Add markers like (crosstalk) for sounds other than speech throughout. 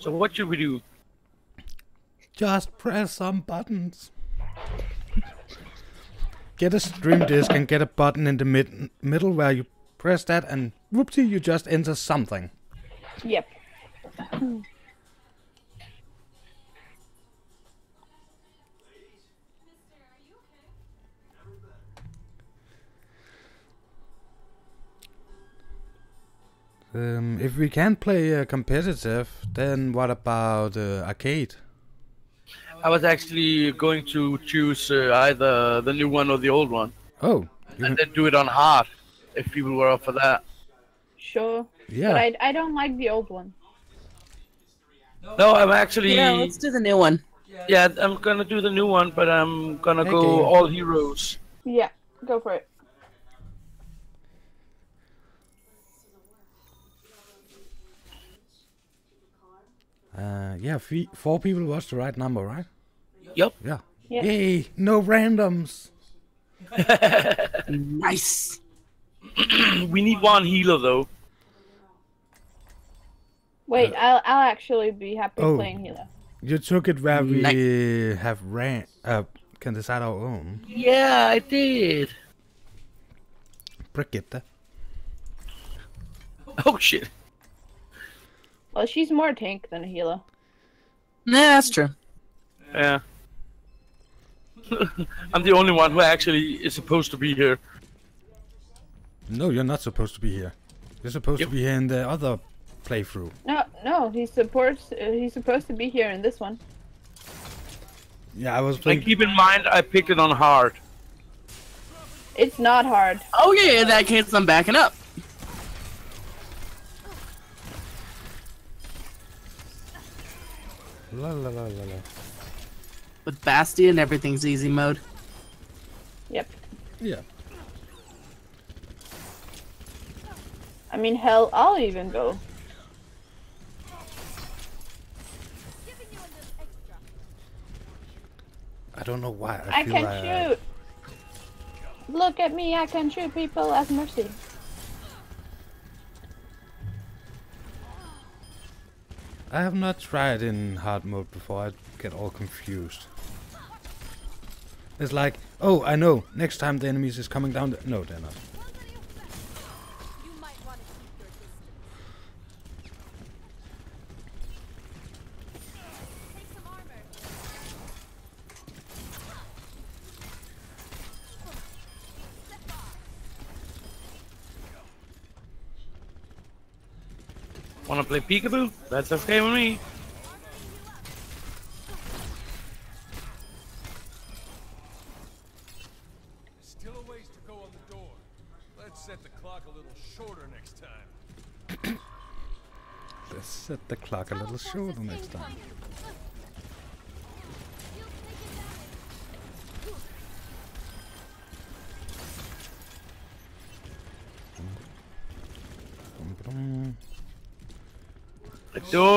So what should we do? Just press some buttons. Get a stream disk and get a button in the mid- middle where you press that and whoopsie, you just enter something. Yep. Um, if we can't play uh, competitive, then what about uh, arcade? I was actually going to choose uh, either the new one or the old one, Oh, you and then do it on hard if people were up for that. Sure. yeah. But I, I don't like the old one. No, I'm actually Yeah, let's do the new one. yeah, I'm gonna do the new one, but I'm gonna go all heroes. Yeah, go for it. Uh, yeah, fe- four people was the right number, right? Yep. Yeah. Yeah. Yay! No randoms. (laughs) Nice. (clears throat) we need one healer though. Wait, I'll I'll actually be happy Oh. playing healer. You took it where we Ni- have ran. Uh, can decide our own. Yeah, I did. Brigitte. Oh shit. Well, she's more tank than a healer. Nah, that's true. Yeah. (laughs) I'm the only one who actually is supposed to be here. No, you're not supposed to be here. You're supposed Yep. to be here in the other playthrough. No, no, he's supposed uh, he's supposed to be here in this one. Yeah, I was playing. And playing. keep in mind, I picked it on hard. It's not hard. Oh yeah, in that case I'm backing up. La la la la la. With Bastion, everything's easy mode. Yep. Yeah. I mean, hell, I'll even go. I don't know why. I, I feel can like shoot. Look at me, I can shoot people as mercy. I have not tried in hard mode before. I get all confused. It's like, oh, I know. Next time the enemies is coming down. No, they're not. Play peekaboo? That's okay with me. Still a ways to go on the door. Let's set the clock a little shorter next time. (coughs) Let's set the clock a little shorter next time.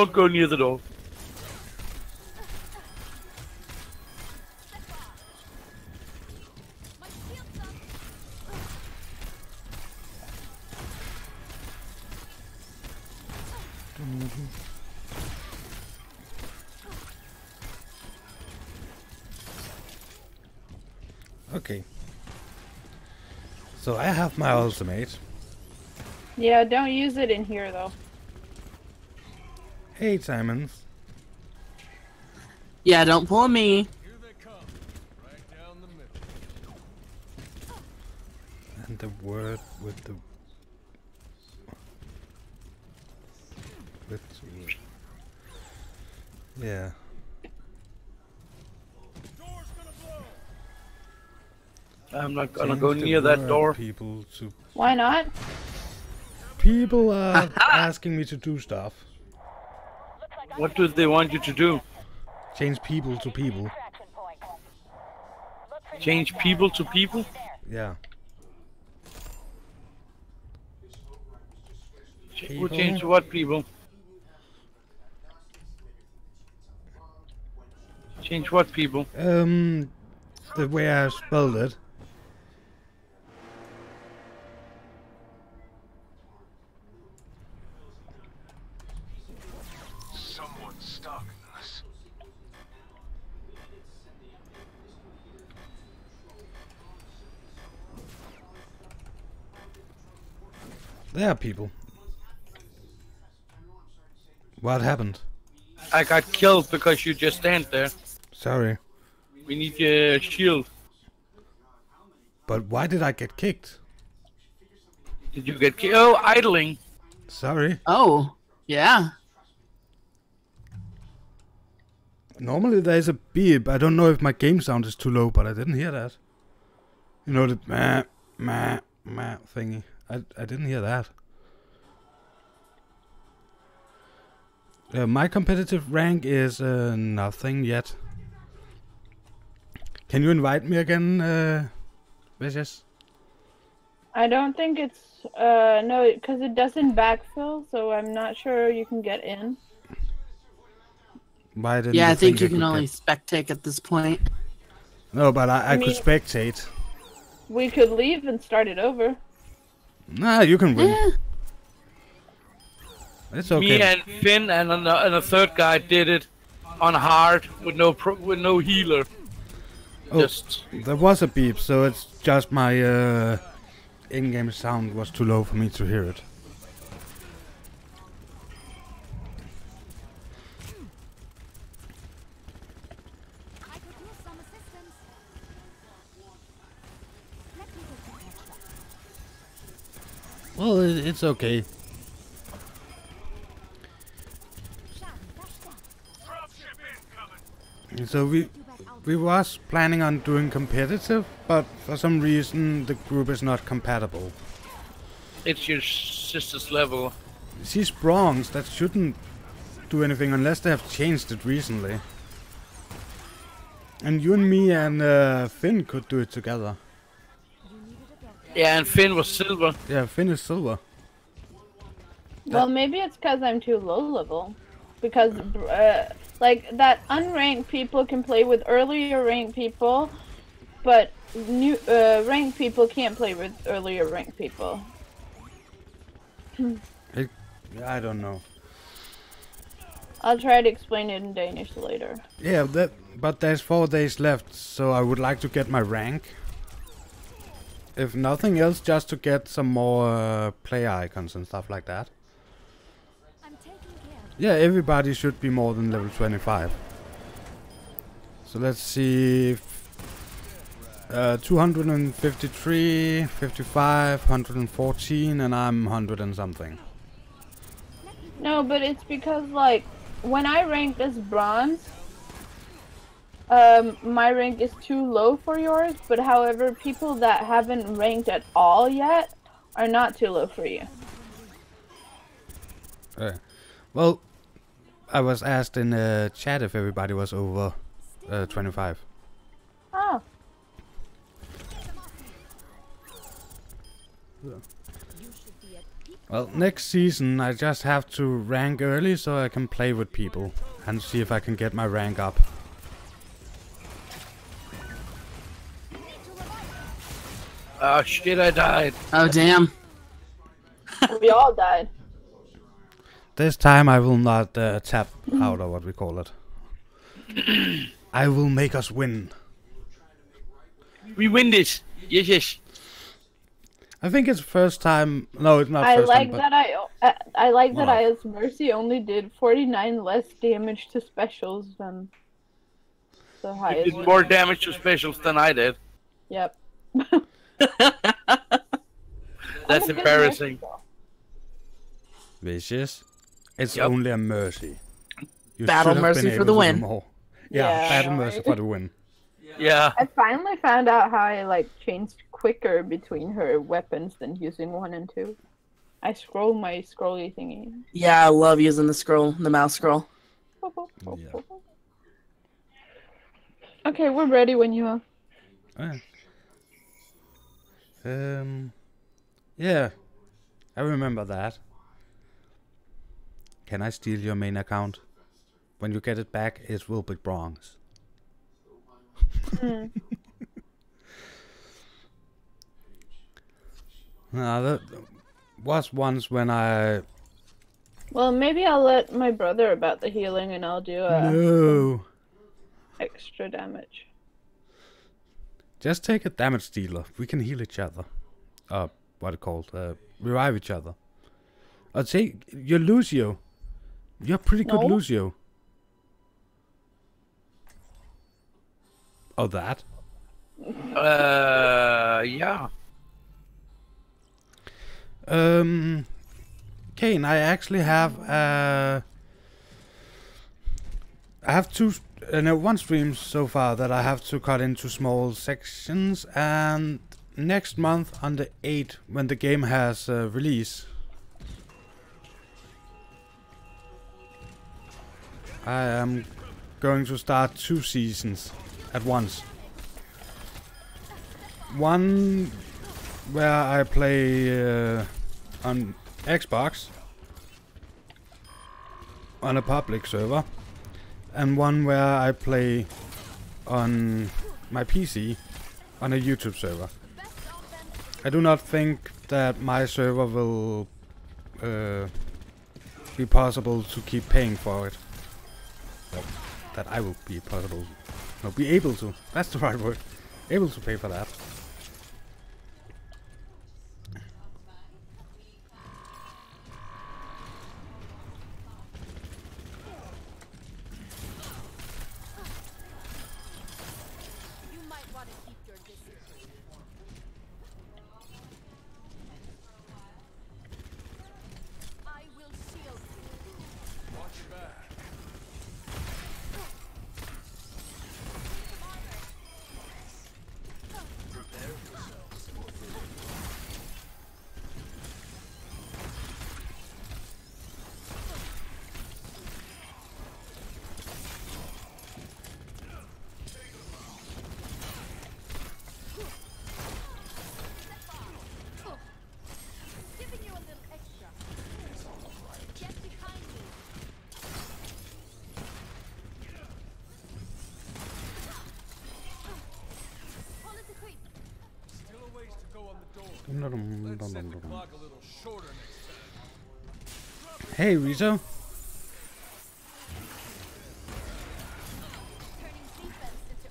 Don't go near the door. Okay. So I have my ultimate. Yeah, don't use it in here though. Hey, Simons. Yeah, don't pull me. Here they come. Right down the middle. And the word with the... With... Yeah. Door's gonna. I'm not gonna Change go near that door. People to... Why not? People are (laughs) asking me to do stuff. What do they want you to do? Change people to people. Change people to people? Yeah. Who change what people? Change what people? Um, the way I spelled it. There are people. What happened? I got killed because you just stand there. Sorry. We need your shield. But why did I get kicked? Did you get killed? Oh, idling. Sorry. Oh, yeah. Normally there's a beep. I don't know if my game sound is too low, but I didn't hear that. You know the meh, meh, meh thingy. I, I didn't hear that. Uh, my competitive rank is uh, nothing yet. Can you invite me again, uh, Vishous? I don't think it's uh no because it doesn't backfill, so I'm not sure you can get in. Why didn't Yeah, you I think you I can only get- spectate at this point. No, but I, I, I could mean- spectate. We could leave and start it over. Nah, you can win. Eh, It's okay. Me and Finn and a, and a third guy did it on hard with no pro, with no healer. Oh. Just There was a beep, so it's just my uh, in-game sound was too low for me to hear it. I could use some assistance. Let me get you patched up. Well, it's okay. Schaden verstärkt. Dropship incoming. So we Du back out. we was planning on doing competitive, but for some reason the group is not compatible. it's your sister's level. She's bronze. That shouldn't do anything unless they have changed it recently. And you and me and uh, Finn could do it together. You needed a backup. Yeah, and Finn was silver. Yeah, Finn is silver. Well, maybe it's because I'm too low level. Because, uh, like, that unranked people can play with earlier ranked people, but new uh, ranked people can't play with earlier ranked people. (clears throat) I don't know. I'll try to explain it in Danish later. Yeah, that. But there's four days left, so I would like to get my rank. If nothing else, just to get some more uh, player icons and stuff like that. I'm care Yeah, everybody should be more than level 25. So let's see. if- Uh, 253, 55, 114, and I'm 100 and something. No, but it's because, like, when I ranked as bronze, um, my rank is too low for yours, but however, people that haven't ranked at all yet are not too low for you. Uh, well, I was asked in the chat if everybody was over uh, 25. Oh, you should be at peak Well, next season I just have to rank early so I can play with people and see if I can get my rank up. Oh shit, I died. Oh, damn. (laughs) we all died. This time I will not uh, tap out or what we call it. (clears throat) I will make us win. We win this. Yes, yes. I think it's first time. No, it's not I first like time. But that I I, I like that Wow. I as Mercy only did 49 less damage to specials than the You highest. did more damage to specials than I did. Yep. (laughs) (laughs) That's I'm a good embarrassing. Vishous. It's Yep. only a mercy. You Battle should have been mercy for the win. Yeah, Yeah, battle right. mercy for the win. Yeah. I finally found out how I like changed quicker between her weapons than using one and two. I scroll my scrolly thingy. Yeah, I love using the scroll, the mouse scroll. (laughs) Yeah. Okay, we're ready when you are. Um, yeah, I remember that. Can I steal your main account? When you get it back, it will be bronze. (laughs) Now that was once when I Well, maybe I'll let my brother about the healing, and I'll do a No. extra damage. Just take a damage dealer. We can heal each other. Uh, what it called? Uh, revive each other. I'd say you're Lucio. You're pretty good No. Lucio. Oh, that? Uh, yeah. Um, Kane, I actually have uh, I have two, uh, no, one stream so far that I have to cut into small sections, and next month on the 8th, when the game has uh, release, I am going to start two seasons at once. One where I play uh, on Xbox on a public server, and one where I play on my PC on a YouTube server. I do not think that my server will uh, be possible to keep paying for it. That I will be possible, no, be able to. That's the right word. Able to pay for that. You might want to keep your distance. I will shield you. Watch your back. Giving you a little extra. Get behind me. Hold it to creep. Still a ways to go on the door. Let's set the clock a little shorter next time. Hey, Rizzo. Turning defense into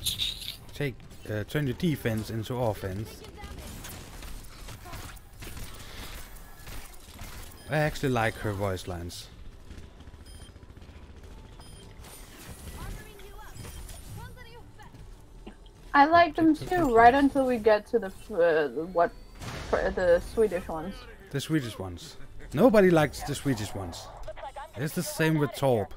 offense. Take, uh, turn your defense into offense. I actually like her voice lines. I like them too, right until we get to the uh, what for the Swedish ones. The Swedish ones. Nobody likes the Swedish ones. It's the same with Torp.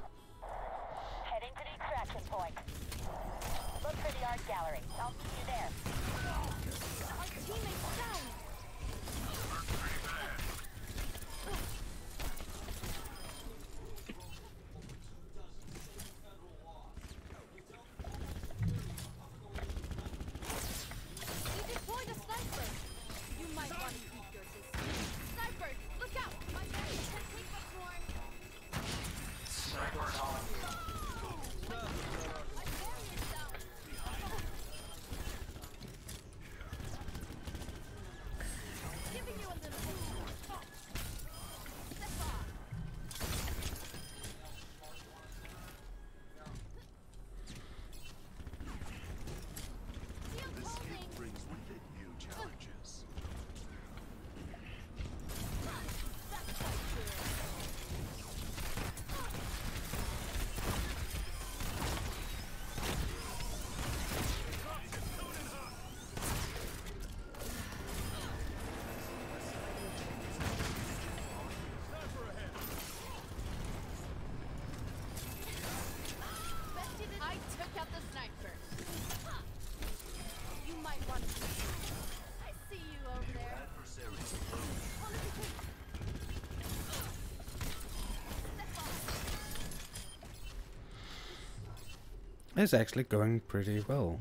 It's actually going pretty well.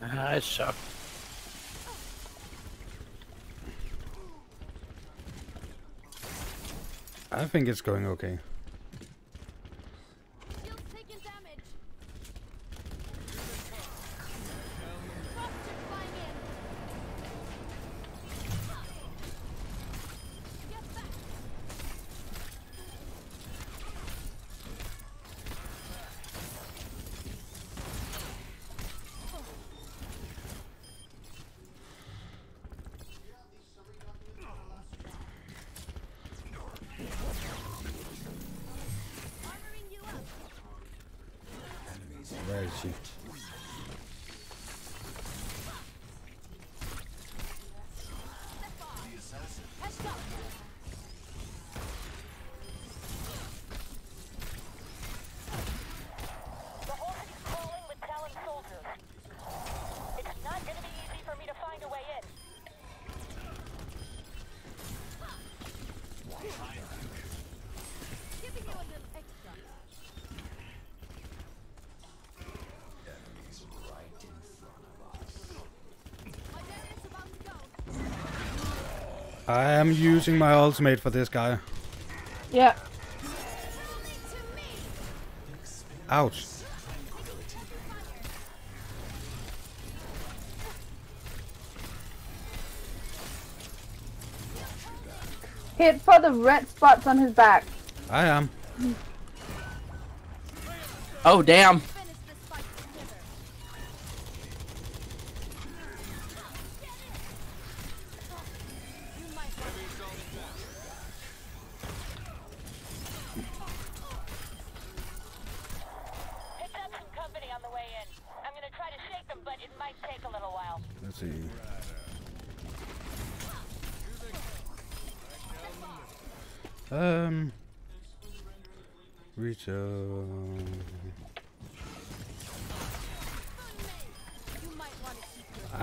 Ah, I suck. I think it's going okay. I am using my ultimate for this guy. Yeah. Ouch. Hit for the red spots on his back. I am. Oh damn!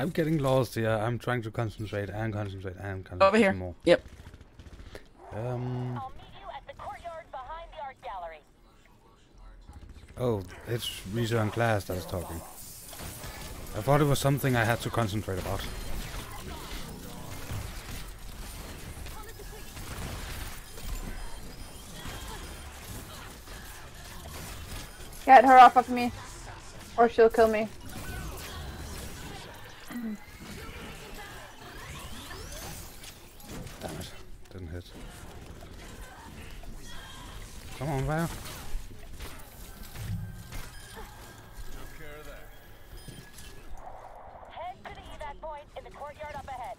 I'm getting lost here. I'm trying to concentrate and concentrate and concentrate Over here. more. Yep. Um. I'll meet you at the courtyard behind the art gallery. Oh, it's return class that is talking. I thought it was something I had to concentrate about. Get her off of me. Or she'll kill me. Courtyard up ahead.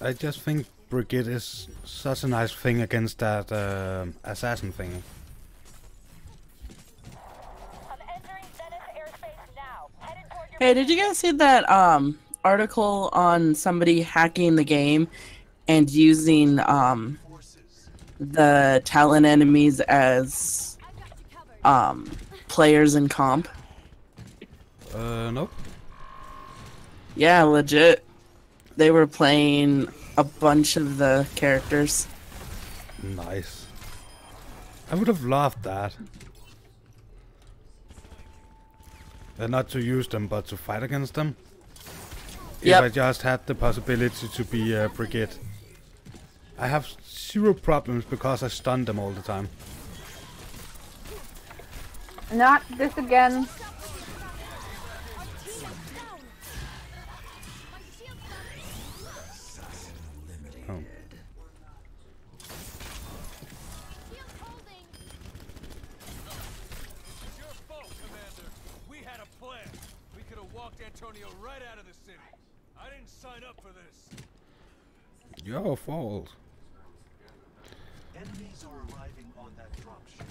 I just think Brigitte is such a nice thing against that um assassin thing. I'm entering Venice airspace now. Headed toward your Hey, did you guys see that um article on somebody hacking the game and using um the Talon enemies as I got you covered. um players in comp? Uh, nope. Yeah, legit. They were playing a bunch of the characters. Nice. I would have loved that. Uh, not to use them, but to fight against them. Yep. If I just had the possibility to be a Brigitte. I have zero problems because I stun them all the time. Not this again. Our team is down. My shield's down. Oh. Shield's holding. It's your fault, Commander. We had a plan. We could have walked Antonio right out of the city. I didn't sign up for this. Your fault. Enemies are arriving on that dropship.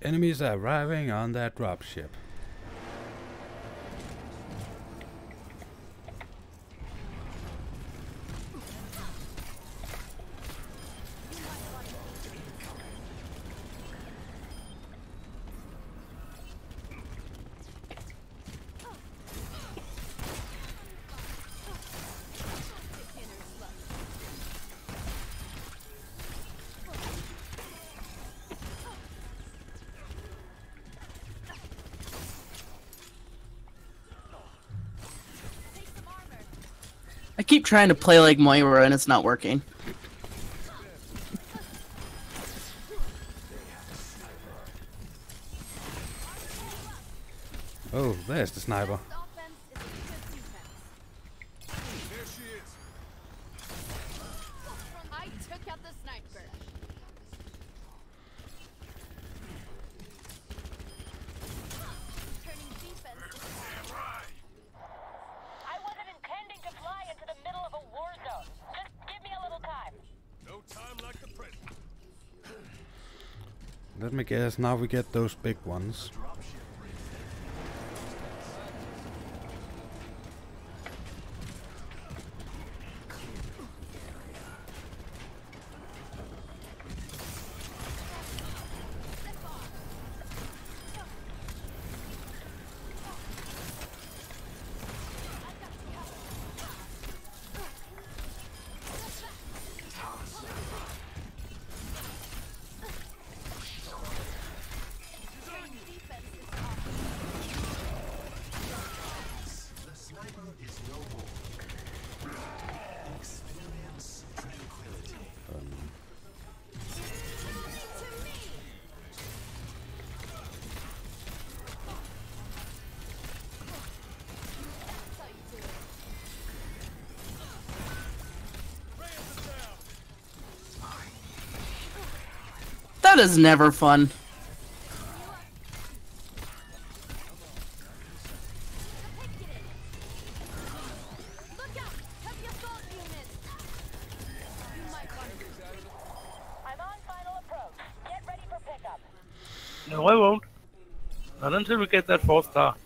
Enemies are arriving on that dropship. I keep trying to play like Moira and it's not working. Oh, there's the sniper. Best offense is a good defense. There she is. I took out the sniper. Turning defense into I wasn't intending to fly into the middle of a war zone. Just give me a little time. No time like the present. Let me guess, now we get those big ones. Get never fun. No, I won't. Not until we get that four star.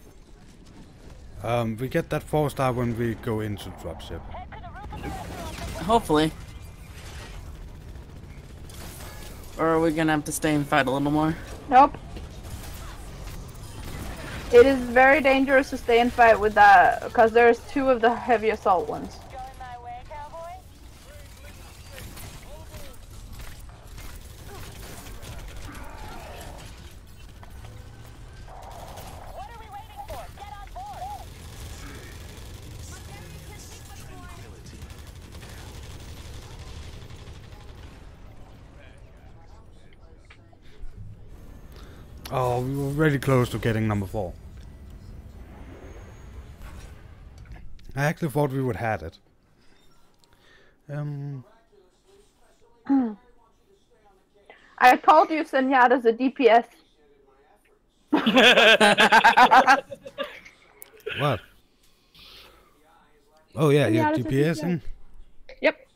Um, we get that four star when we go into dropship. Head to the roof of the restaurant. Hopefully. Or are we gonna have to stay and fight a little more? Nope. It is very dangerous to stay and fight with that because there's two of the heavy assault ones. Close to getting number four. I actually thought we would had it. Um, I called you Zenyatta's a DPS. (laughs) what? Oh yeah, you're Yeah, it's a DPS DPS. Yep.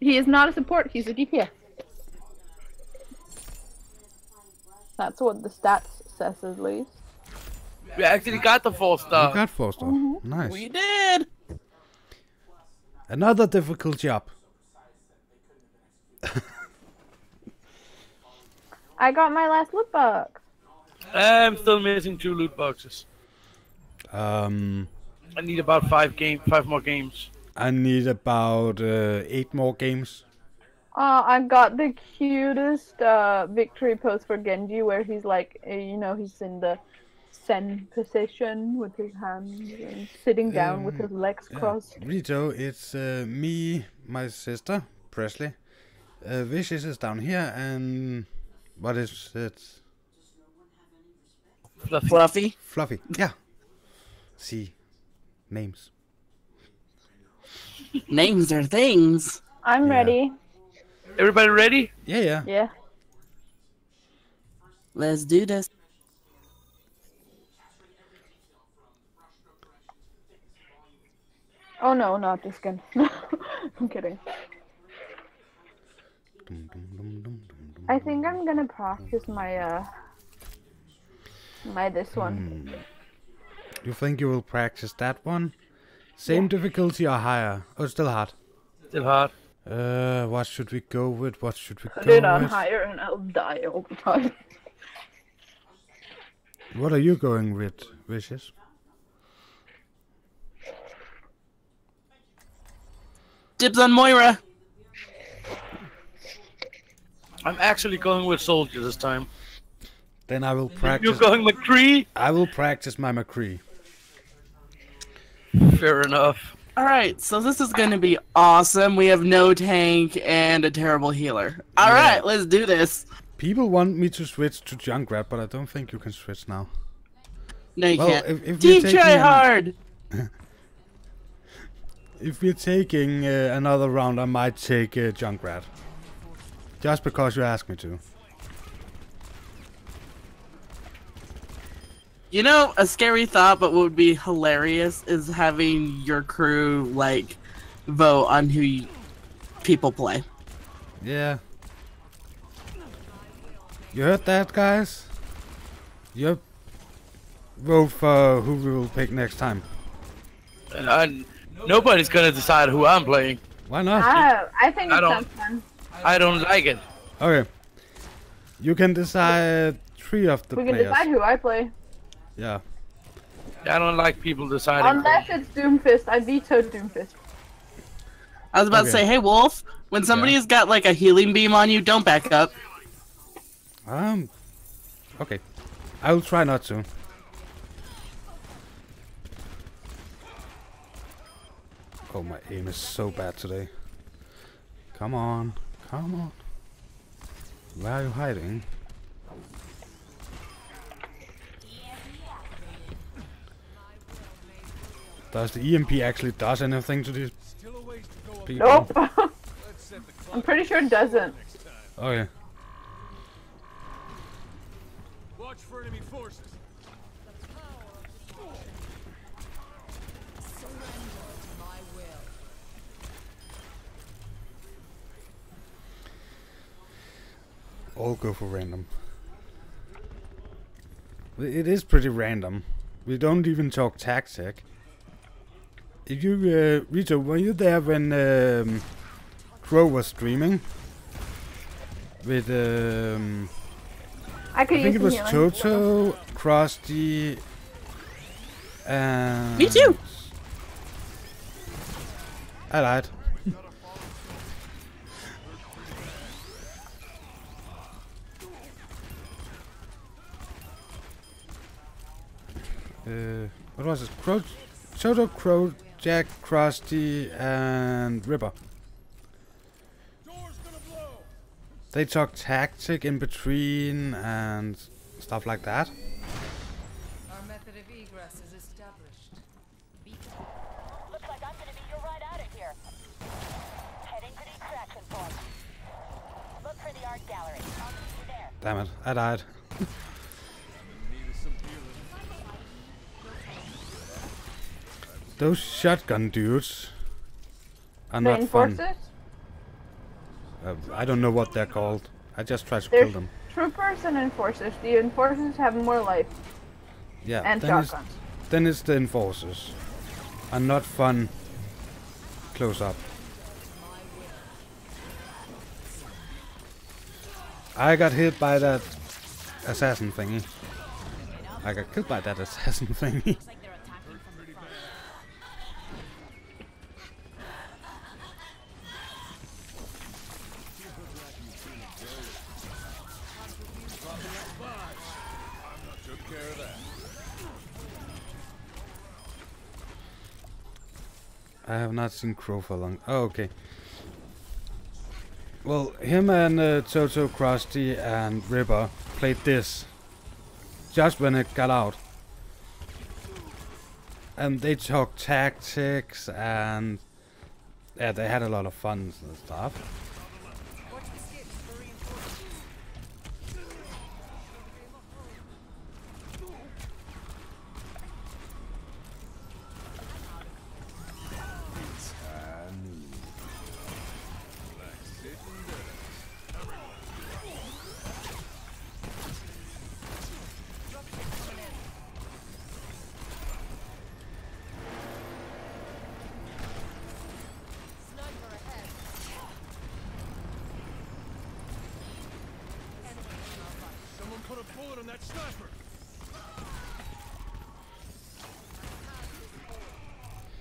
He is not a support, he's a DPS. That's what the stats says at least. We actually got the four You star. got four star. Nice. We did! Another difficult job. I got my last loot box. I'm still missing two loot boxes. Um, I need about five game, five more games. I need about uh, eight more games. Uh, I got the cutest uh, victory pose for Genji where he's like, uh, you know, he's in the Zen position with his hands and sitting down with Um, his legs Yeah. crossed. Rito, it's uh, me, my sister, Presley. Uh, Vishous is down here, and what is it? Fluffy. Fluffy. Fluffy. Yeah. See, names. Names are things. I'm Yeah. ready. Everybody ready? Yeah, yeah. Yeah. Let's do this. Oh no, not this gun. (laughs) I'm kidding. Dum, dum, dum, dum, dum, dum. I think I'm gonna practice my uh my this one. Hmm. You think you will practice that one? Same difficulty or higher? Oh, it's still hard. Still hard. Uh, what should we go with? What should we Put go it on with? higher and I'll die all the time. What are you going with, Vishous? Dibs on Moira. I'm actually going with soldier this time. Then I will practice. You're going McCree? I will practice my McCree. Fair enough. Alright, so this is gonna be awesome. We have no tank and a terrible healer. Alright, let's do this. People want me to switch to Junkrat, but I don't think you can switch now. No, you Well, can't. if- if Team taking hard! (laughs) If we're taking uh, another round, I might take uh, Junkrat. Just because you asked me to. You know, a scary thought, but what would be hilarious is having your crew, like, vote on who you, people play. Yeah. You heard that, guys? You vote for who we will pick next time. And I, nobody's gonna decide who I'm playing. Why not? Ah, I think I don't- sounds fun. I don't like it. Okay. You can decide three of the We can players. decide who I play. Yeah. I don't like people deciding. Unless it's Doomfist. I veto Doomfist. I was about Okay. to say, hey Wolf, when somebody's got like a healing beam on you, don't back up. Um. Okay. I will try not to. Oh, my aim is so bad today. Come on. Come on. Where are you hiding? Does the EMP actually does anything to these Still a ways to go up. people? Nope. Let's set the clock I'm pretty sure it doesn't. next time. Okay. Watch for enemy forces. All go for random. It is pretty random. We don't even talk tactic. If you, uh, Rito, were you there when um, Crow was streaming? With, um, I could I think use it was some healing. Toto, Krusty, and... Me too. I lied. (laughs) uh, what was it? Crow, Toto, Crow, Jack, Krusty, and Ripper. Door's gonna blow. They talk tactic in between and stuff like that. Our method of egress is established. Looks like I'm gonna be your ride out of here. Heading to the extraction point. Look for the art gallery. I'll see you there. Damn it, I died. (laughs) Those shotgun dudes are not fun. Uh, I don't know what they're called. I just try to There's kill them. troopers and enforcers. The enforcers have more life Yeah, and then it's, shotguns. then it's the enforcers. Are not fun close up. I got hit by that assassin thingy. I got killed by that (laughs) assassin thingy. I have not seen Crow for long. Oh, okay. Well, him and uh, Toto, Krusty, and Ripper played this just when it got out. And they talked tactics and yeah, they had a lot of fun and stuff. Put a bullet on that sniper.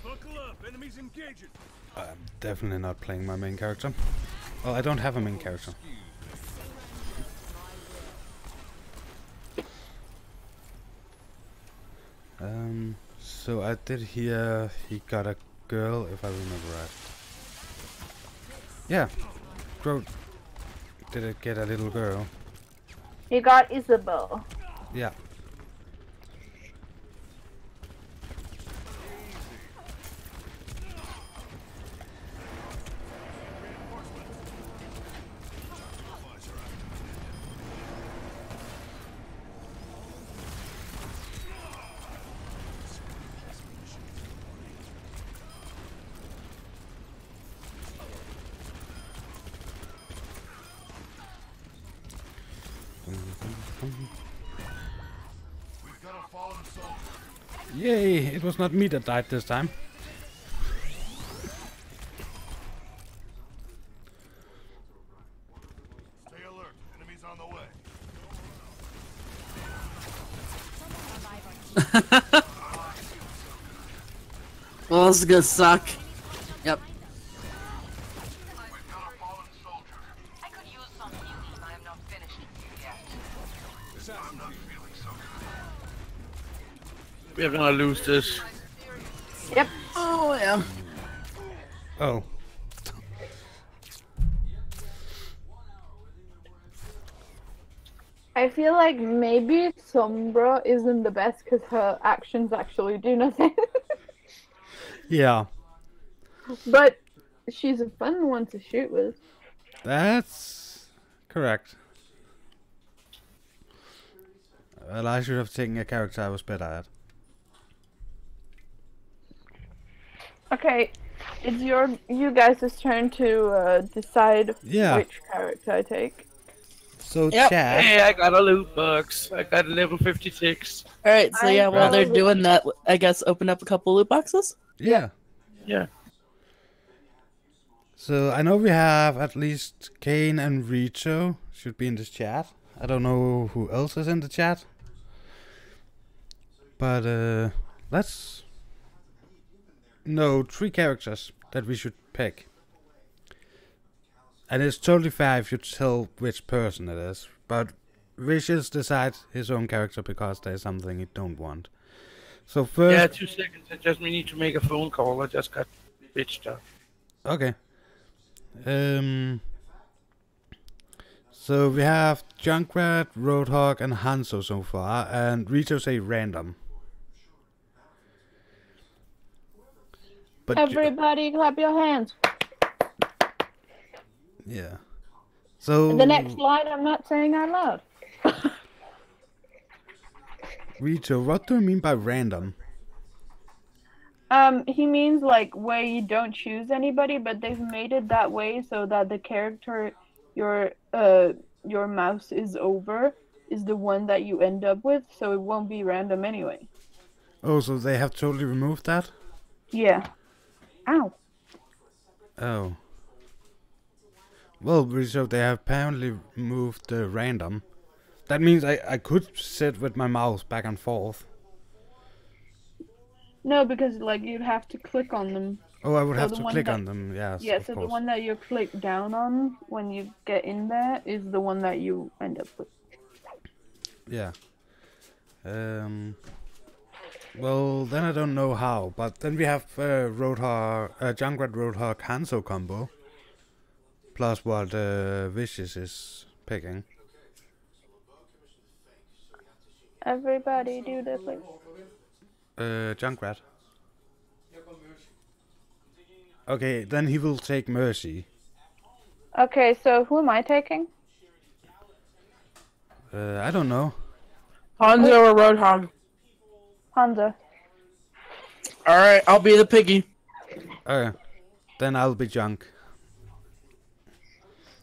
Buckle up. Enemies engaging. I'm definitely not playing my main character. Well, I don't have a main character. Um, so I did hear he got a girl, if I remember right. Yeah, Crow did it get a little girl? He got Isabel. Yeah. Was not me that died this time. Stay alert. Enemies on the way. Well, this is gonna suck. Good. We are gonna lose this. Yep. Oh yeah. Oh. I feel like maybe Sombra isn't the best because her actions actually do nothing. (laughs) Yeah. but she's a fun one to shoot with. That's correct. Well, I should have taken a character I was better at. Okay, it's your you guys' turn to uh, decide Yeah. which character I take. So, Yep. chat. Hey, I got a loot box. I got a level 56. All right. So I yeah, while they're doing that, I guess open up a couple loot boxes. Yeah. Yeah. So I know we have at least Kane and Richo should be in this chat. I don't know who else is in the chat. But uh let's know three characters that we should pick. And it's totally fair if you tell which person it is. But Vishous decides his own character because there's something he don't want. So first Yeah, two seconds. I just we need to make a phone call. I just got bitched up. Okay. Um. So we have Junkrat, Roadhog, and Hanzo so far, and Rito say random. But Everybody, clap your hands. yeah. So And the next line, I'm not saying out loud. Rito, what do you mean by random? Um, he means like where you don't choose anybody, but they've made it that way so that the character your uh your mouse is over is the one that you end up with, so it won't be random anyway. Oh, so they have totally removed that? Yeah. Ow. Oh. Well, Rito, they have apparently moved the random. That means I, I could sit with my mouse back and forth. No, because like you'd have to click on them. Oh, I would So have to click that- on them. Yes. yeah, so the one that you click down on when you get in there is the one that you end up with. Yeah. Um. Well, then I don't know how, but then we have uh, Roadhog, uh, Junkrat Roadhog Hanzo combo. Plus what uh, Vishous is picking. Everybody do this like Uh, Junkrat. Okay, then he will take Mercy. Okay, so who am I taking? Uh, I don't know. Hanzo or Roadhog. Hanzo. All right, I'll be the piggy. Uh, then I'll be Junk.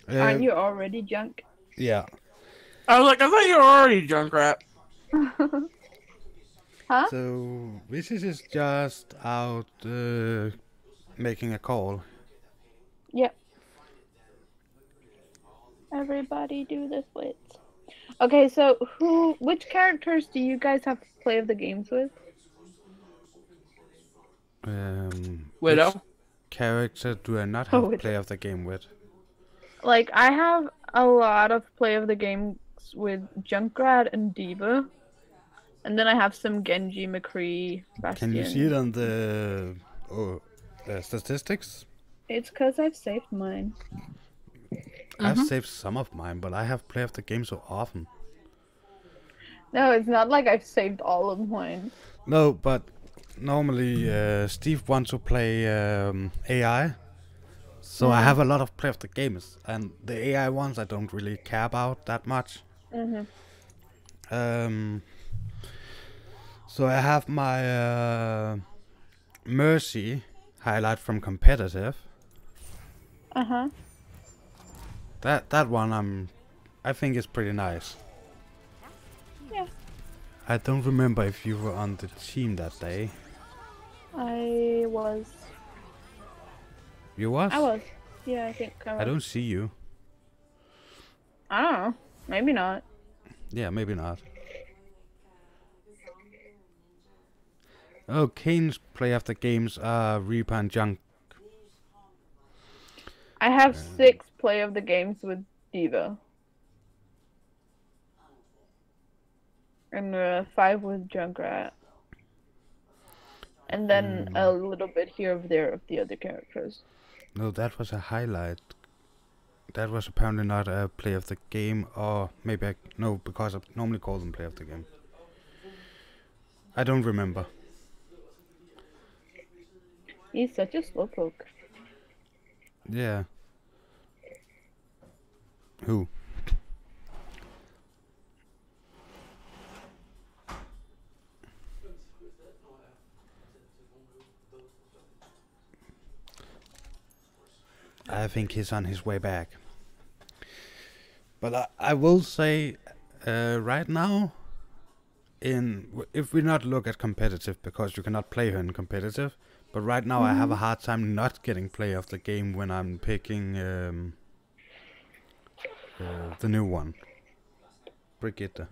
Uh, Aren't you already junk? Yeah. I was like, I thought you were already Junkrat. (laughs) Huh? So Vishous is just out uh, making a call. Yep. Everybody do this with. Okay, so who which characters do you guys have play of the games with? Um, Widow. which character do I not Oh, have Widow. play of the game with? Like I have a lot of play of the games with Junkrat and D.Va. And then I have some Genji, McCree, Bastion. Can you see it on the oh, uh, statistics? It's cause I've saved mine. I've saved some of mine, but I have play of the game so often. No, it's not like I've saved all of mine. No, but normally uh, Steve wants to play um, AI, so I have a lot of play of the games, and the AI ones I don't really care about that much. Mhm. Um, so I have my uh, Mercy highlight from competitive. Uh huh. That that one I'm, I think is pretty nice. I don't remember if you were on the team that day. I was. You was? I was. Yeah, I think I was. I don't see you. I don't know. Maybe not. Yeah, maybe not. Oh, Kane's play after games uh, are Reaper and Junk. I have uh, six play of the games with D.Va. And uh, five with Junkrat. And then a little bit here of there of the other characters. No, that was a highlight. That was apparently not a play of the game, or maybe I no, because I normally call them play of the game. I don't remember. He's such a slowpoke. Yeah. Who? I think he's on his way back. But I, I will say, uh, right now, in if we not look at competitive because you cannot play her in competitive, but right now I have a hard time not getting play of the game when I'm picking um, uh, the new one, Brigitte.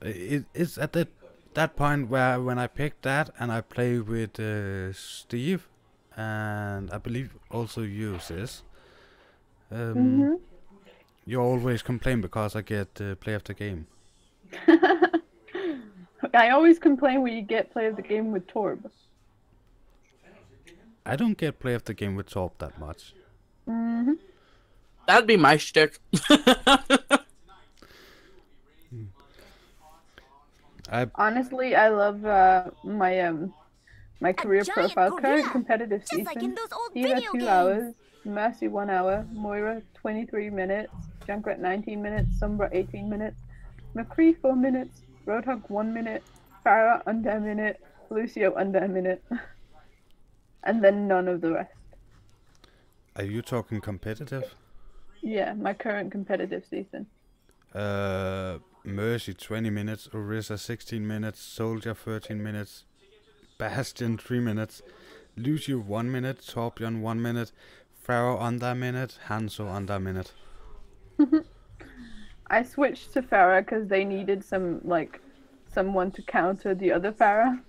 It, it's at that that point where when I pick that and I play with uh, Steve, and I believe also you, sis. Um, Mm-hmm. You always complain because I get uh, play of the game. (laughs) I always complain when you get play of the game with Torb. I don't get play of the game with Torb that much. Mm-hmm. That'd be my shtick. (laughs) I Honestly, I love uh, my um my career giant profile. Current competitive Just like in season. those old two games. hours, Mercy one hour, Moira twenty three minutes, Junkrat nineteen minutes, Sombra eighteen minutes, McCree four minutes, Roadhog one minute, Pharah under a minute, Lucio under a minute, (laughs) and then none of the rest. are you talking competitive? Yeah, my current competitive season. Uh, Mercy 20 minutes, Orisa 16 minutes, Soldier 13 minutes, Bastion 3 minutes, Lucio 1 minute, Torbjorn 1 minute, Pharah under a minute, Hanzo under a minute. (laughs) I switched to Pharah because they needed some like someone to counter the other Pharah.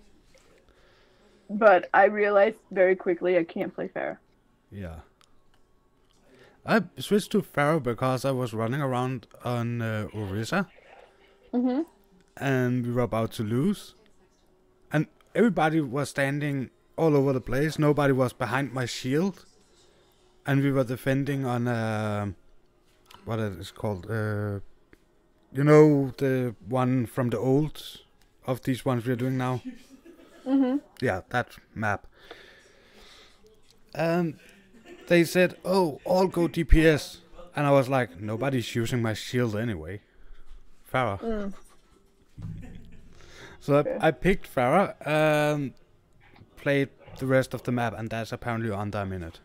But I realized very quickly I can't play Pharah. Yeah. I switched to Pharah because I was running around on uh, Orisa Mhm. and we were about to lose. And everybody was standing all over the place. Nobody was behind my shield. And we were defending on a. What it is called? Uh, you know, the one from the old of these ones we're doing now? (laughs) Mhm. Yeah, that map. And they said, "Oh, all go DPS," and I was like, "Nobody's using my shield anyway." Pharah. Mm. So Okay. I, I picked Pharah and played the rest of the map, and that's apparently under a minute.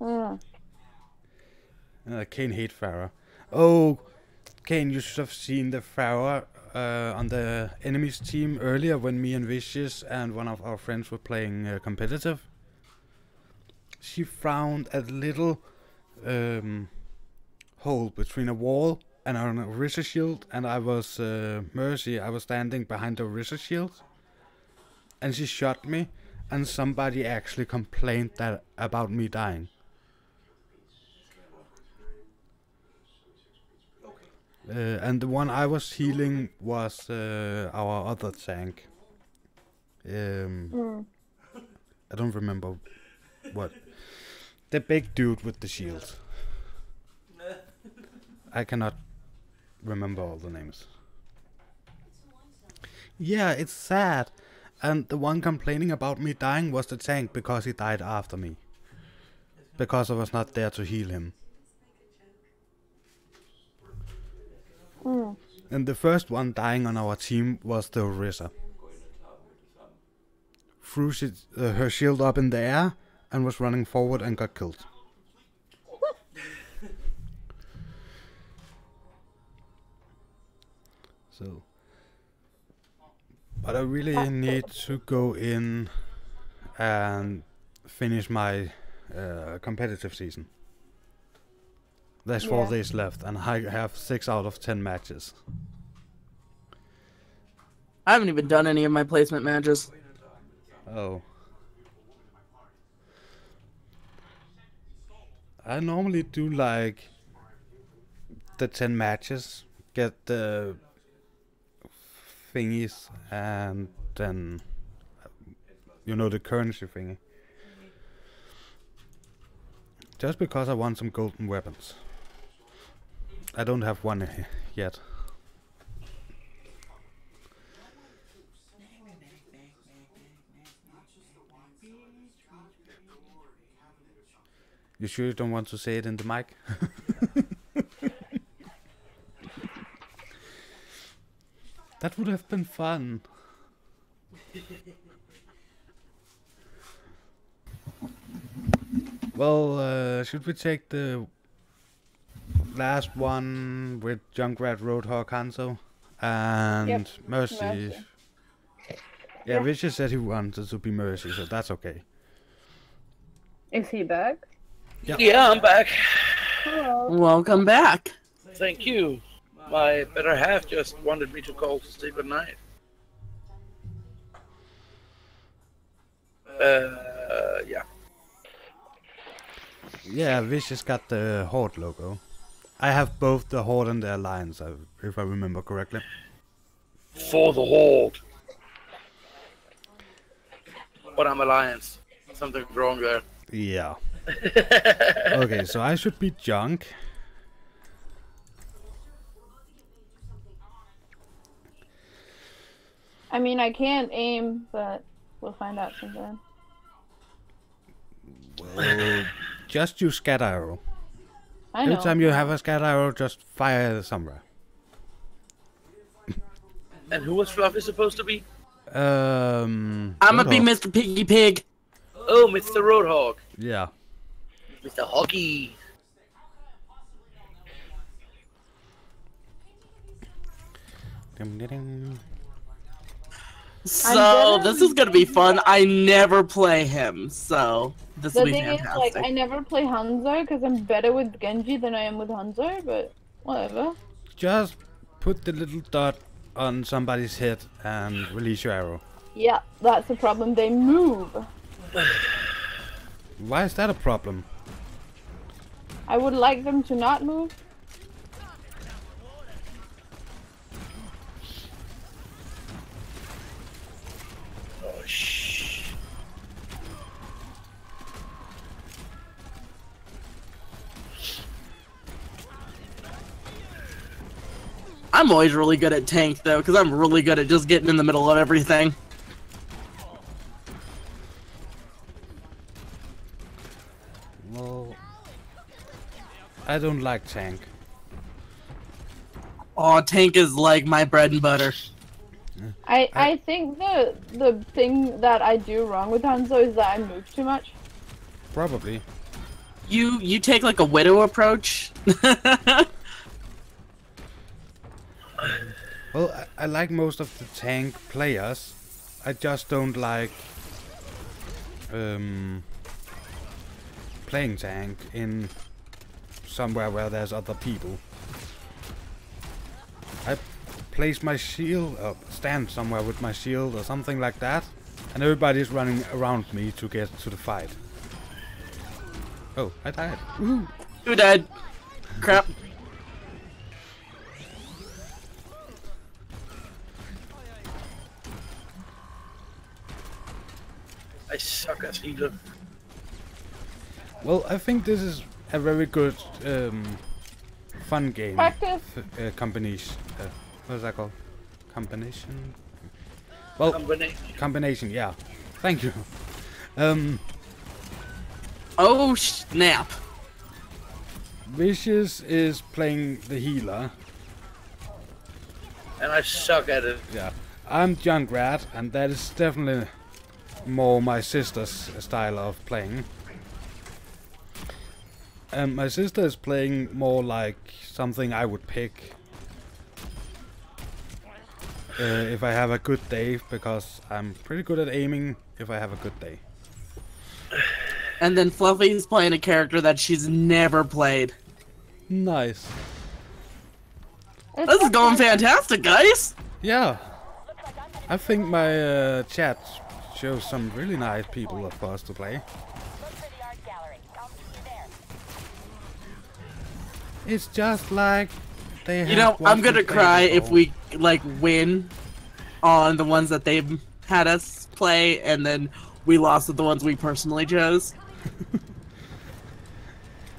Mm. Uh, Kane hate Pharah. Oh, Kane, you should have seen the Pharah uh, on the enemy's team earlier when me and Vishous and one of our friends were playing uh, competitive. She found a little um, hole between a wall an Orisa shield, and I was uh, Mercy. I was standing behind the Orisa shield, and she shot me, and somebody actually complained that about me dying. Uh, and the one I was healing was uh, our other tank. Um, Mm. I don't remember what. The big dude with the shield. (laughs) I cannot remember all the names. Yeah, it's sad. And the one complaining about me dying was the tank because he died after me. Because I was not there to heal him. Mm. And the first one dying on our team was the Orisa. Threw shi uh, her shield up in the air and was running forward and got killed. So, but I really need to go in and finish my uh, competitive season. There's four days left, and I have six out of ten matches. I haven't even done any of my placement matches. Oh. I normally do like the 10 matches, get the thingies, and then, you know, the currency thingy. Just because I want some golden weapons. I don't have one yet. You sure you don't want to say it in the mic? (laughs) that would have been fun. well, uh, should we take the last one with Junkrat Roadhog Hanzo and Mercy? Mercy. Yeah, Yeah. Vishous said he wanted to be Mercy, so that's okay. Is he back? Yeah, I'm back. Hello. Welcome back. Thank you. My better half just wanted me to call to say goodnight. Uh, yeah. Yeah, Vishous got the Horde logo. I have both the Horde and the Alliance, uh, if I remember correctly. For the Horde. But I'm Alliance. Something wrong there. Yeah. (laughs) okay, so I should be Junk. I mean, I can't aim, but we'll find out sometime. Well, (laughs) just use Scatter Arrow. I Every know. time you have a Scatter Arrow, just fire it somewhere. (laughs) And who was Fluffy supposed to be? Um. I'm gonna be Mr. Piggy Pig. Oh, Mr. Roadhog. Yeah. Mr. Hoggy. Ding, ding, ding. So gonna- this is gonna be fun. I never play him, so this The will be thing is, like, I never play Hanzo because I'm better with Genji than I am with Hanzo, but whatever. Just put the little dot on somebody's head and release your arrow. Yeah, that's the problem. They move. Why is that a problem? I would like them to not move. I'm always really good at tank though, because I'm really good at just getting in the middle of everything. Well, I don't like tank. Oh, tank is like my bread and butter. I, I- I think the the thing that I do wrong with Hanzo is that I move too much. Probably. You you take like a widow approach. (laughs) Well, I, I like most of the tank players. I just don't like um, playing tank in somewhere where there's other people. I place my shield, uh, stand somewhere with my shield or something like that, and everybody's running around me to get to the fight. Oh, I died. Woohoo! Who died? Crap. Suck as healer. Well, I think this is a very good um, fun game. Practice. Uh, combination. Uh, what is that called? Combination. Well, Combination. combination. Yeah. Thank you. Um, Oh snap. Vishous is playing the healer. And I suck at it. Yeah. I'm Junkrat, and that is definitely more my sister's style of playing. And my sister is playing more like something I would pick. uh, if I have a good day because I'm pretty good at aiming if I have a good day. And then Fluffy is playing a character that she's never played. Nice. This is going fantastic, guys. Yeah. I think my uh, chat shows some really nice people for us to play. Look for the art gallery. I'll meet you there. It's just like they You know, I'm gonna we played cry if we like win on the ones that they've had us play, and then we lost with the ones we personally chose.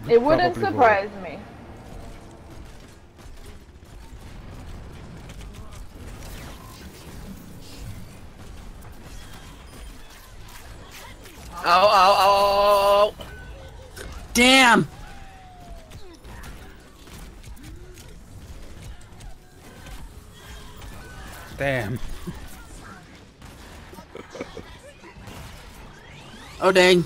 It wouldn't Probably will. surprise me. Ow, ow, ow. Damn! Damn. (laughs) Oh dang!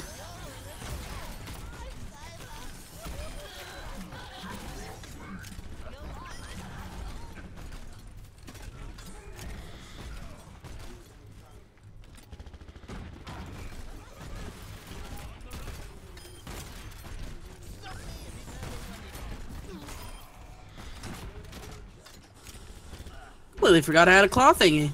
Forgot I had a claw thingy.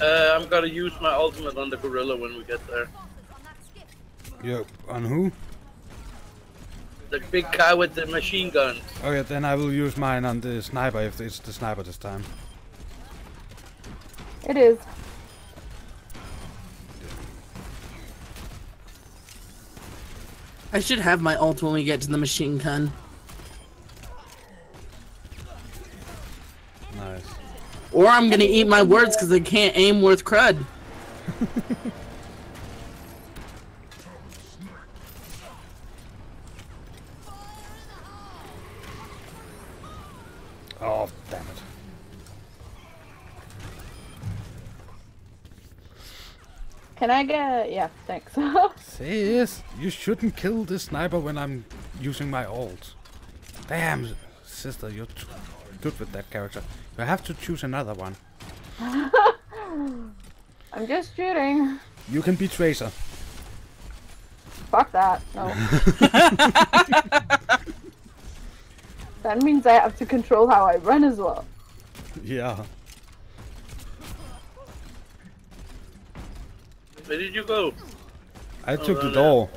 Uh, I'm gonna use my ultimate on the gorilla when we get there. On that skip. You on who? The big guy with the machine gun. Okay, then I will use mine on the sniper if it's the sniper this time. It is. I should have my ult when we get to the machine gun. Nice. Or I'm gonna eat my words because I can't aim worth crud. Oh, damn it. Can I get? Yeah, thanks. (laughs) Sis, you shouldn't kill this sniper when I'm using my ult. Damn, sister, you're too good with that character. You have to choose another one. (laughs) I'm just shooting. You can be Tracer. Fuck that. No. (laughs) that means I have to control how I run as well. Yeah. Where did you go? I oh, took the no, no. door.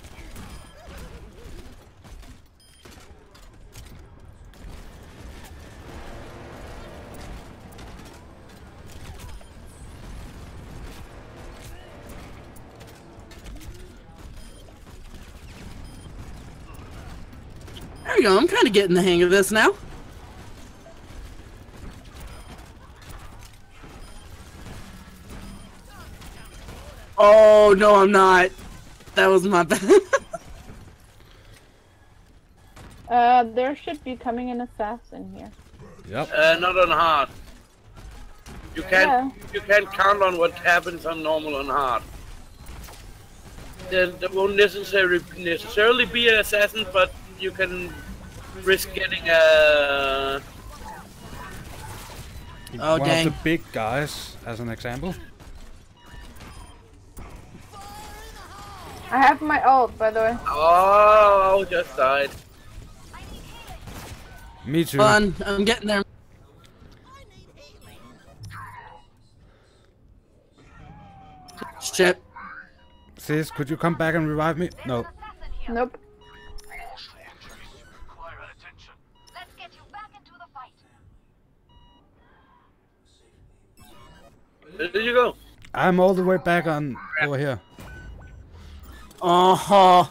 There we go. I'm kind of getting the hang of this now. Oh no, I'm not. That was my (laughs) bad. Uh, there should be coming an assassin here. Yep. Uh, not on hard. You can't. Yeah. You can't count on what happens on normal and hard. There, there won't necessarily necessarily be an assassin, but you can risk getting a. Oh, One dang. of the big guys, as an example. I have my ult, by the way. Oh, just died. Me too. Fun. I'm getting there. Shit. Sis, could you come back and revive me? No. Nope. Require attention. Let's get you back into the fight. Where did you go? I'm all the way back on over here. Uh huh.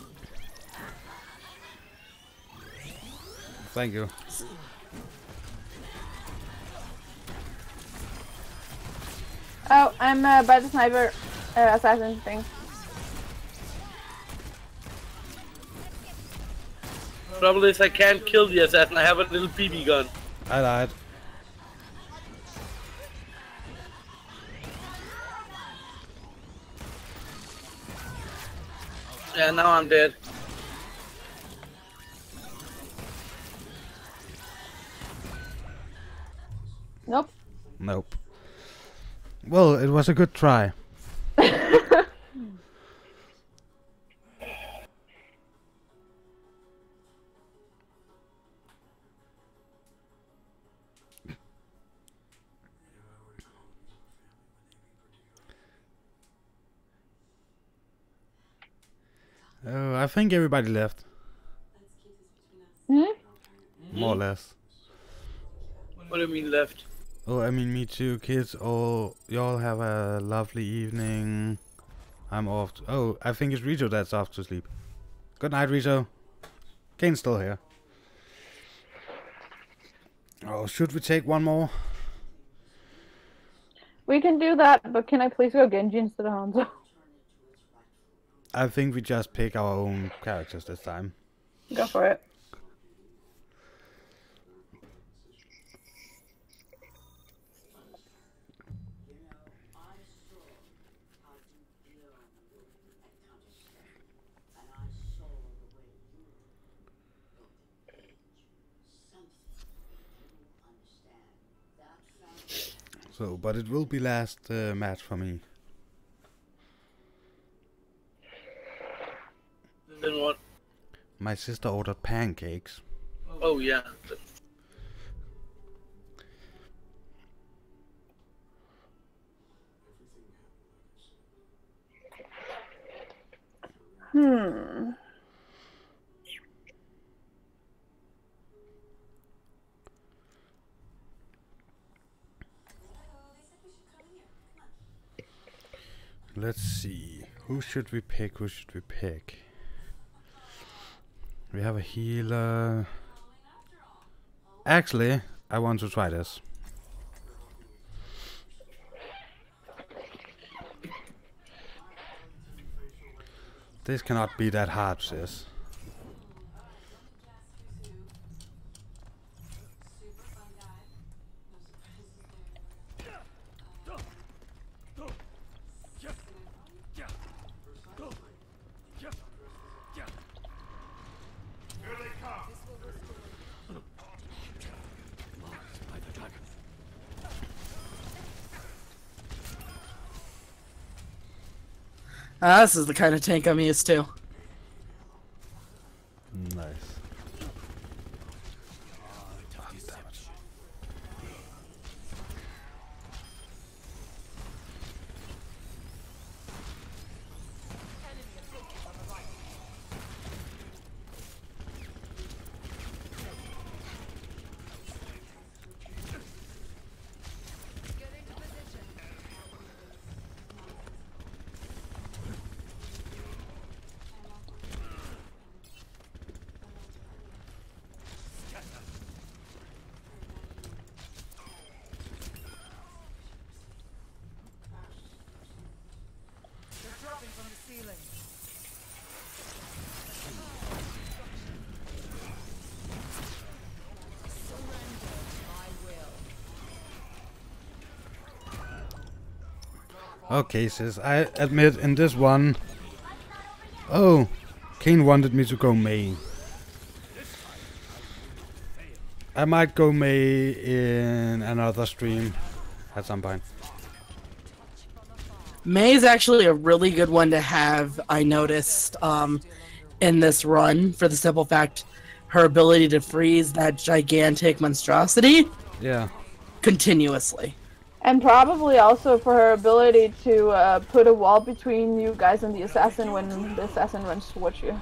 Thank you. Oh, I'm uh, by the sniper uh, assassin thing. Trouble is, I can't kill the assassin. I have a little BB gun. I died. Yeah, now I'm dead. Nope. Nope. Well, it was a good try. Think everybody left. Hmm? More or less. What do you mean left? Oh, I mean, me too, kids. Oh, y'all have a lovely evening. I'm off. To, oh, I think it's Rito that's off to sleep. Good night, Rito. Kane's still here. Oh, should we take one more? We can do that, but can I please go Genji instead of Hanzo? (laughs) I think we just pick our own characters this time. Go for it. So, but it will be last uh, match for me. Then what? My sister ordered pancakes. Oh yeah. Hmm. Let's see. Who should we pick? Who should we pick? We have a healer. Actually, I want to try this. This cannot be that hard, sis. Here they come. Ah, this is the kind of tank I'm used to. Nice. They're dropping from the ceiling. Surrender my will. Okay, sis. I admit in this one. Oh, Kane wanted me to go Mei. I might go Mei in another stream at some point. Mei is actually a really good one to have, I noticed, um, in this run for the simple fact her ability to freeze that gigantic monstrosity Yeah. continuously. And probably also for her ability to uh, put a wall between you guys and the assassin when the assassin runs towards you.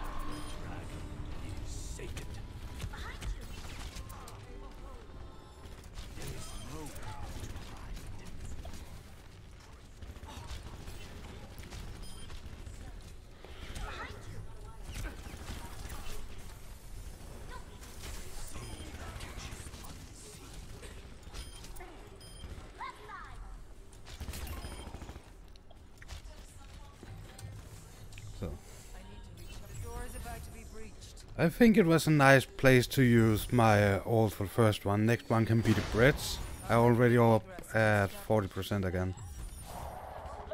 I think it was a nice place to use my uh, ult for the first one. Next one can be the Brits. I already up at 40% again.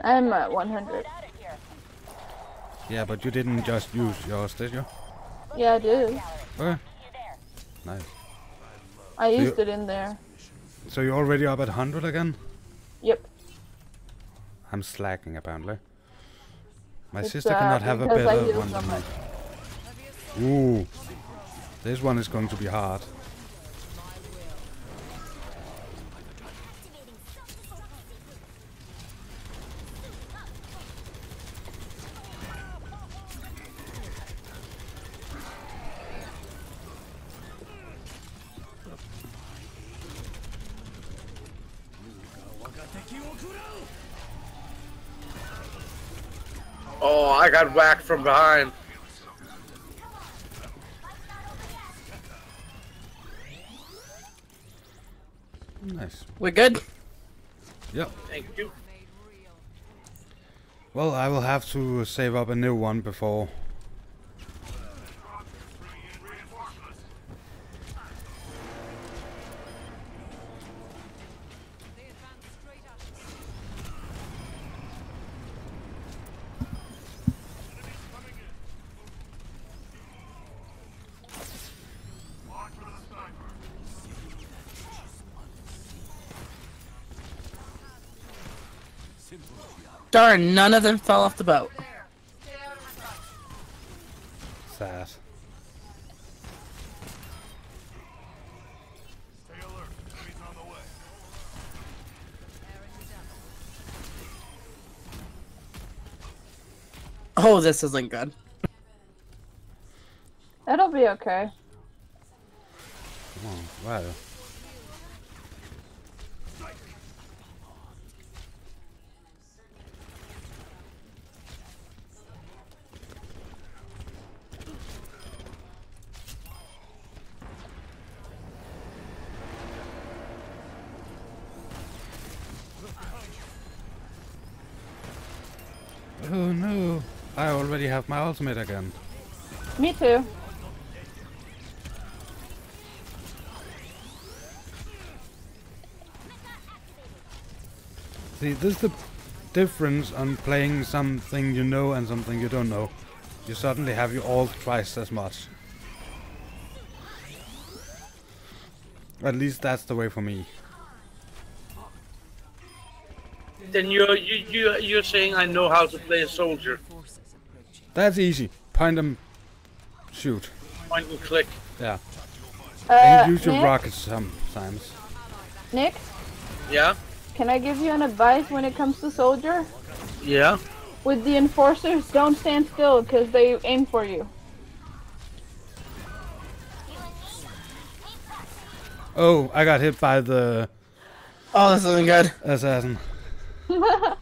I'm at 100. Out of here. Yeah, but you didn't just use yours, did you? Yeah, I did. Okay. Nice. I So used it in there. So you're already up at 100 again? Yep. I'm slacking apparently. My It's, sister uh, cannot have a better one than me. Ooh. This one is going to be hard. Oh, I got whacked from behind. Nice. We're good. Yep. Thank you. Well, I will have to save up a new one before. Darn, none of them fell off the boat. Sad. Stay alert. Enemies on the way. Oh, this isn't good. It'll be okay. Oh, wow. Oh no, I already have my ultimate again. Me too. See, this is the difference on playing something you know and something you don't know. You suddenly have you all twice as much. At least that's the way for me. Then you're you you you're saying I know how to play a soldier. That's easy. Point and shoot. Point and click. Yeah. Uh, and use your Nick, rockets sometimes. Nick, Yeah. can I give you an advice when it comes to soldier? Yeah. With the enforcers, don't stand still because they aim for you. Oh, I got hit by the Oh, this isn't good. assassin. (laughs)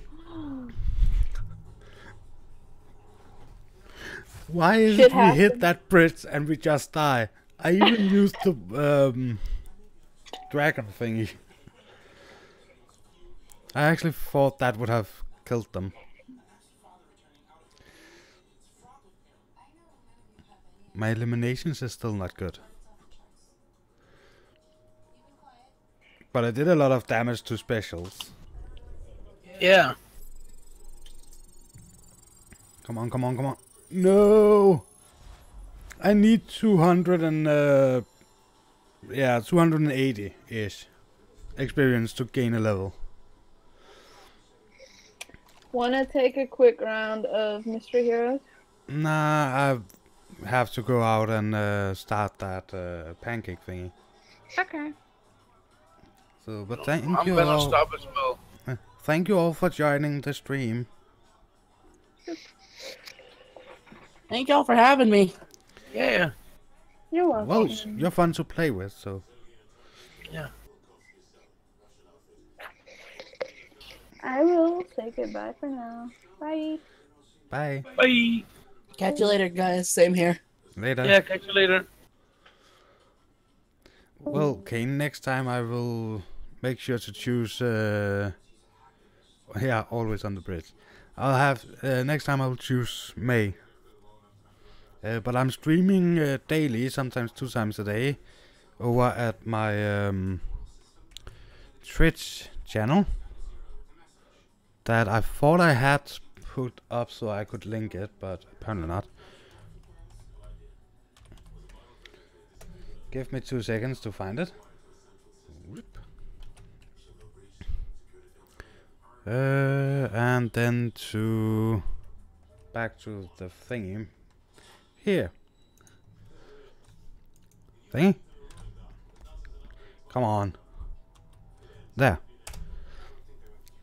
Why is Shit it we hit that bridge and we just die? I even (laughs) used the um, dragon thingy. I actually thought that would have killed them. My eliminations is still not good. But I did a lot of damage to specials. Yeah. Come on, come on, come on. No! I need 200 and, uh, yeah, 280-ish experience to gain a level. Wanna take a quick round of Mystery Heroes? Nah, I have to go out and uh, start that uh, pancake thingy. Okay. So, but thank I'm you gonna all. stop as well. Thank you all for joining the stream. Thank y'all for having me. Yeah. You're welcome. Well, you're fun to play with, so Yeah. I will say goodbye for now. Bye. bye. Bye. Catch you later, guys. Same here. Later. Yeah. Catch you later. Well, Kane, next time I will make sure to choose. Uh, yeah, always on the bridge. I'll have uh, next time I will choose Mei. Uh, but I'm streaming uh, daily, sometimes two times a day, over at my um, Twitch channel. That I thought I had put up so I could link it, but apparently not. Give me two seconds to find it. Uh, and then to back to the thingy here. Thingy. Come on. There.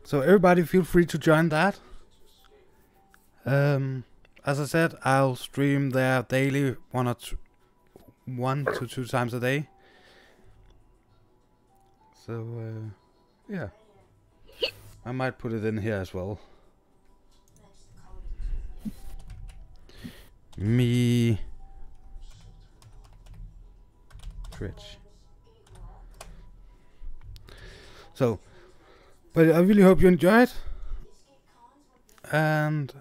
So everybody feel free to join that. Um, as I said, I'll stream there daily, one or two, one to two times a day. So uh, yeah, I might put it in here as well. Me Twitch. So, but I really hope you enjoyed. It. And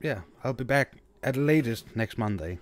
yeah, I'll be back at latest next Monday.